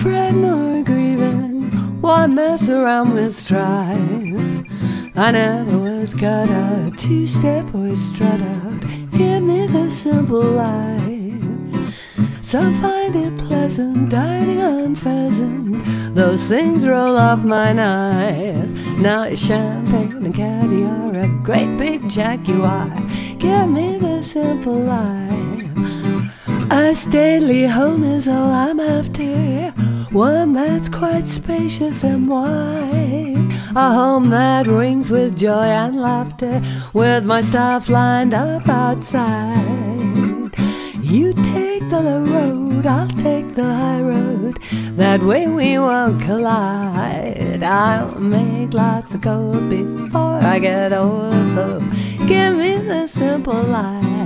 fret nor grieving. Why mess around with strife? I never was cut out two step or strut out. Give me the simple life. Some find it pleasant dining on pheasant. Those things roll off my knife. Now it's champagne and caviar, a great big jaguar. Give me the simple life. A stately home is all I'm after. One that's quite spacious and wide. A home that rings with joy and laughter, with my stuff lined up outside. The road, I'll take the high road. That way we won't collide. I'll make lots of gold before I get old, so give me the simple life.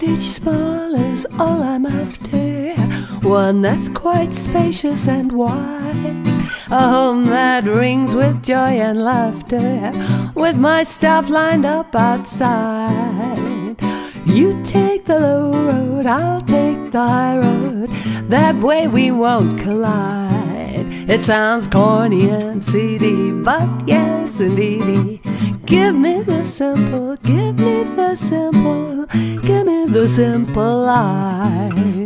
A cottage small is all I'm after. One that's quite spacious and wide. A home that rings with joy and laughter. With my stuff lined up outside. You take the low road, I'll take the high road. That way we won't collide. It sounds corny and seedy, but yes, indeedy. Give me the simple, give me the simple, give me the simple life.